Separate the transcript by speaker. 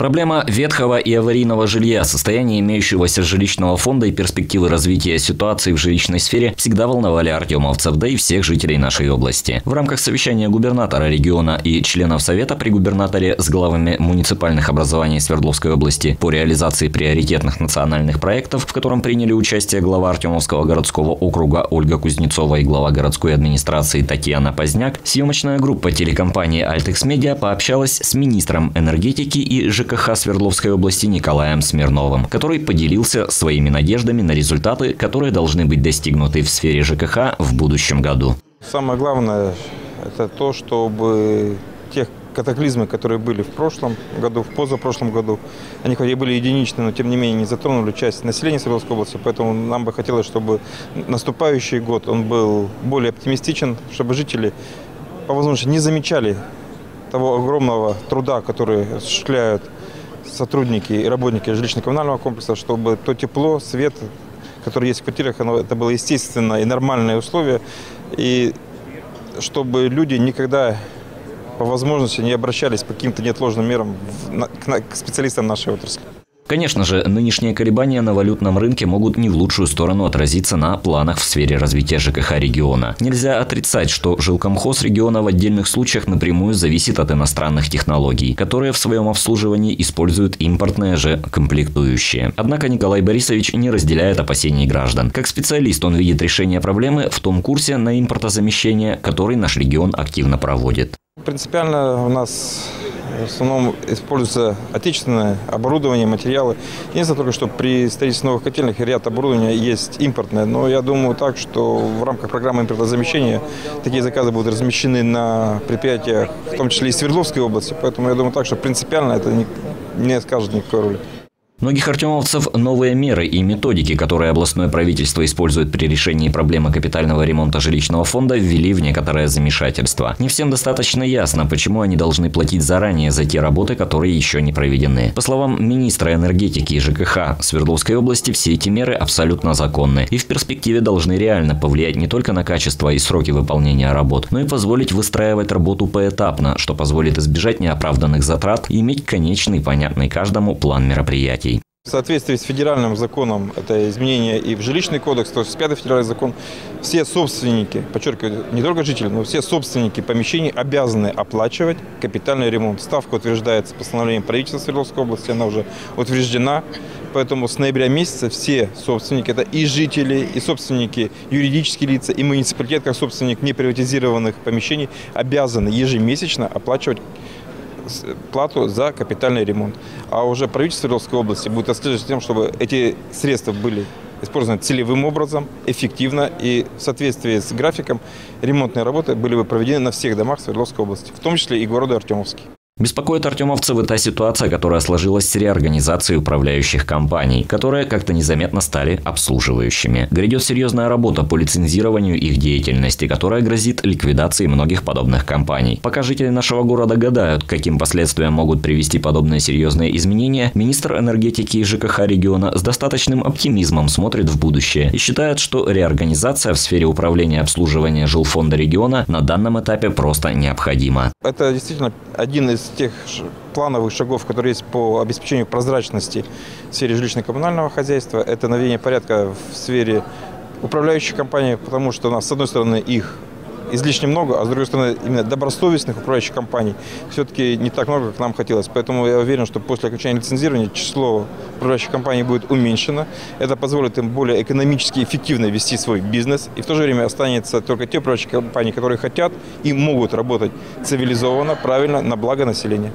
Speaker 1: Проблема ветхого и аварийного жилья, состояние имеющегося жилищного фонда и перспективы развития ситуации в жилищной сфере всегда волновали артемовцев, да и всех жителей нашей области. В рамках совещания губернатора региона и членов Совета при губернаторе с главами муниципальных образований Свердловской области по реализации приоритетных национальных проектов, в котором приняли участие глава Артемовского городского округа Ольга Кузнецова и глава городской администрации Татьяна Поздняк, съемочная группа телекомпании «Альтекс Медиа» пообщалась с министром энергетики и ЖКХ ЖКХ Свердловской области Николаем Смирновым, который поделился своими надеждами на результаты, которые должны быть достигнуты в сфере ЖКХ в будущем году.
Speaker 2: Самое главное – это то, чтобы тех катаклизмы, которые были в прошлом году, в позапрошлом году, они хоть и были единичны, но тем не менее не затронули часть населения Свердловской области, поэтому нам бы хотелось, чтобы наступающий год он был более оптимистичен, чтобы жители по возможности не замечали того огромного труда, который осуществляют сотрудники и работники жилищно-коммунального комплекса, чтобы то тепло, свет, который есть в квартирах, оно, это было естественное и нормальные условия, и чтобы люди никогда по возможности не обращались по каким-то неотложным мерам к специалистам нашей отрасли.
Speaker 1: Конечно же, нынешние колебания на валютном рынке могут не в лучшую сторону отразиться на планах в сфере развития ЖКХ региона. Нельзя отрицать, что жилкомхоз региона в отдельных случаях напрямую зависит от иностранных технологий, которые в своем обслуживании используют импортные же комплектующие. Однако Николай Борисович не разделяет опасений граждан. Как специалист он видит решение проблемы в том курсе на импортозамещение, который наш регион активно проводит.
Speaker 2: Принципиально у нас в основном используется отечественное оборудование, материалы. Единственное только, что при строительстве новых котельных ряд оборудования есть импортное. Но я думаю так, что в рамках программы импортозамещения такие заказы будут размещены на предприятиях, в том числе и Свердловской области. Поэтому я думаю так, что принципиально это не, не скажет никакой роли.
Speaker 1: Многих артемовцев новые меры и методики, которые областное правительство использует при решении проблемы капитального ремонта жилищного фонда, ввели в некоторое замешательство. Не всем достаточно ясно, почему они должны платить заранее за те работы, которые еще не проведены. По словам министра энергетики и ЖКХ Свердловской области, все эти меры абсолютно законны и в перспективе должны реально повлиять не только на качество и сроки выполнения работ, но и позволить выстраивать работу поэтапно, что позволит избежать неоправданных затрат и иметь конечный, понятный каждому план мероприятий.
Speaker 2: В соответствии с федеральным законом, это изменение и в жилищный кодекс, то есть пятый федеральный закон, все собственники, подчеркиваю, не только жители, но все собственники помещений обязаны оплачивать капитальный ремонт. Ставка утверждается постановлением правительства Свердловской области, она уже утверждена. Поэтому с ноября месяца все собственники, это и жители, и собственники, юридические лица, и муниципалитет, как собственник неприватизированных помещений, обязаны ежемесячно оплачивать плату за капитальный ремонт. А уже правительство Свердловской области будет отслеживать тем, чтобы эти средства были использованы целевым образом, эффективно и в соответствии с графиком ремонтные работы были бы проведены на всех домах Свердловской области, в том числе и города Артемовский.
Speaker 1: Беспокоит артемовцев и та ситуация, которая сложилась с реорганизацией управляющих компаний, которые как-то незаметно стали обслуживающими. Грядет серьезная работа по лицензированию их деятельности, которая грозит ликвидацией многих подобных компаний. Пока жители нашего города гадают, каким последствиям могут привести подобные серьезные изменения, министр энергетики и ЖКХ региона с достаточным оптимизмом смотрит в будущее и считает, что реорганизация в сфере управления обслуживания жилфонда региона на данном этапе просто необходима.
Speaker 2: Это действительно один из тех плановых шагов, которые есть по обеспечению прозрачности в сфере жилищно-коммунального хозяйства, это наведение порядка в сфере управляющих компаний, потому что у нас, с одной стороны, их излишне много, а с другой стороны, именно добросовестных управляющих компаний все-таки не так много, как нам хотелось. Поэтому я уверен, что после окончания лицензирования число управляющих компаний будет уменьшено. Это позволит им более экономически эффективно вести свой бизнес. И в то же время останется только те управляющие компании, которые хотят и могут работать цивилизованно, правильно, на благо населения.